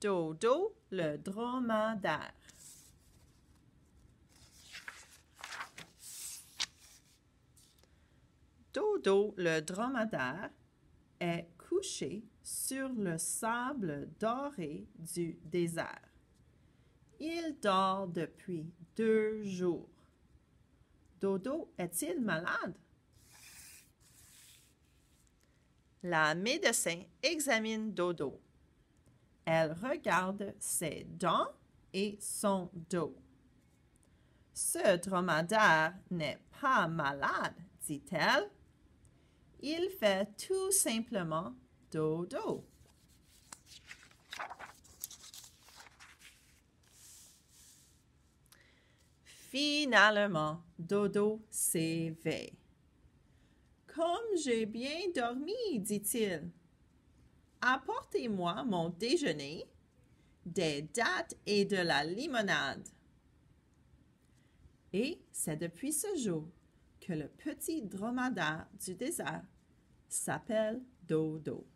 Dodo le dromadaire. Dodo le dromadaire est couché sur le sable doré du désert. Il dort depuis deux jours. Dodo est-il malade? La médecin examine Dodo. Elle regarde ses dents et son dos. Ce dromadaire n'est pas malade, dit-elle. Il fait tout simplement dodo. Finalement, Dodo s'éveille. Comme j'ai bien dormi, dit-il. Apportez-moi mon déjeuner, des dattes et de la limonade. Et c'est depuis ce jour que le petit dromadaire du désert s'appelle Dodo.